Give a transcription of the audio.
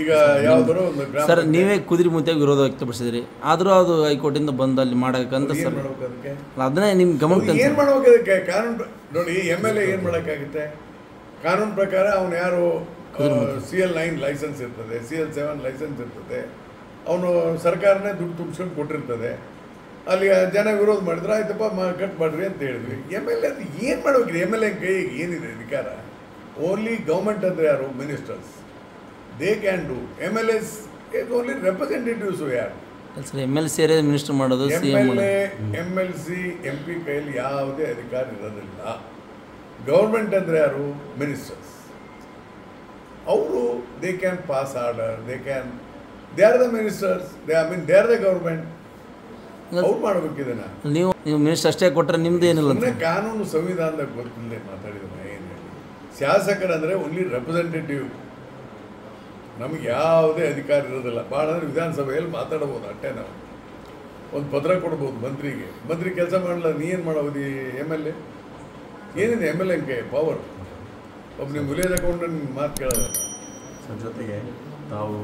ಈಗ ಯಾವ್ದಾರು ಒಂದು ಗ್ರಾಮ ಸರ್ ನೀವೇ ಕುದುರೆ ಮುತಿಯಾಗಿ ವಿರೋಧ ವ್ಯಕ್ತಪಡಿಸಿದ್ರಿ. ಆದರೂ ಅದು ಹೈಕೋರ್ಟಿಂದ ಬಂದು ಅಲ್ಲಿ ಮಾಡಬೇಕಂತ ಏನ್ ಸರ್. ಅದನ್ನೇ ನಿಮ್ಮ ಗಮನಕ್ಕೆ ಏನು ಮಾಡೋಕೆ ಕಾನೂನು ನೋಡಿ ಎಂ ಎಲ್ ಎ ಏನು ಮಾಡೋಕ್ಕಾಗುತ್ತೆ? ಕಾನೂನು ಪ್ರಕಾರ ಅವನು ಯಾರು ಸಿ ಎಲ್ ನೈನ್ ಲೈಸೆನ್ಸ್ ಇರ್ತದೆ ಸಿ ಎಲ್ ಸೆವೆನ್ ಲೈಸೆನ್ಸ್ ಇರ್ತದೆ. ಅವನು ಸರ್ಕಾರನೇ ದುಡ್ಡು ತುಂಬಿಸ್ಕೊಂಡು ಕೊಟ್ಟಿರ್ತದೆ. ಅಲ್ಲಿ ಜನ ವಿರೋಧ ಮಾಡಿದ್ರೆ ಆಯ್ತಪ್ಪ ಕಟ್ ಮಾಡ್ರಿ ಅಂತ ಹೇಳಿದ್ವಿ. ಎಂ ಎಲ್ ಎ ಏನು ಮಾಡ್ಬೇಕ್ರಿ ಎಂ ಎಲ್ ಎ ಕೈಗೆ ಏನಿದೆ ಅಧಿಕಾರ? ಓನ್ಲಿ ಗೌರ್ಮೆಂಟ್ ಅಂದರೆ ಯಾರು? Ministers they can do M L S is only representatives ಯಾರು sir M L C minister ಮಾಡೋದು M L A M L C M P ಕೈಯಲ್ಲಿ ಯಾವುದೇ ಅಧಿಕಾರ ಇರೋದಿಲ್ಲ. ಗೌರ್ಮೆಂಟ್ ಅಂದರೆ ಯಾರು? ಮಿನಿಸ್ಟರ್ಸ್ ಅವರು they can pass order they can they are the ministers they I mean they are the government ಅವ್ರು ಮಾಡ್ಬೇಕು ಇದನ್ನ ನೀವು ನೀವು ಮಿನಿಸ್ಟರ್ ಅಷ್ಟೇ ಕೊಟ್ಟರೆ ನಿಮ್ದು ಏನಿಲ್ಲ ಅಂದರೆ ಕಾನೂನು ಸಂವಿಧಾನದಾಗ ಗೊತ್ತಿಲ್ಲದೆ ಮಾತಾಡಿದ ಏನು ಹೇಳಿ. ಶಾಸಕರಂದ್ರೆ ಓನ್ಲಿ ರೆಪ್ರೆಸೆಂಟೇಟಿವ್ ನಮಗೆ ಯಾವುದೇ ಅಧಿಕಾರ ಇರೋದಿಲ್ಲ. ಭಾಳ ಅಂದರೆ ವಿಧಾನಸಭೆಯಲ್ಲಿ ಮಾತಾಡ್ಬೋದು ಅಷ್ಟೇ ನಾವು. ಒಂದು ಪತ್ರ ಕೊಡ್ಬೋದು ಮಂತ್ರಿಗೆ. ಮಂತ್ರಿ ಕೆಲಸ ಮಾಡಲ್ಲ ನೀ ಏನು ಮಾಡೋದು ಎಂ ಎಲ್ ಎ ಏನಿದೆ ಎಂ ಎಲ್ ಎ ಪವರ್ ಒಬ್ಬ ನೀವು ಮುಲಿಯದ ಅಕೌಂಟ್ ಮಾತು ಕೇಳೋದಲ್ಲ. ಜೊತೆಗೆ ತಾವು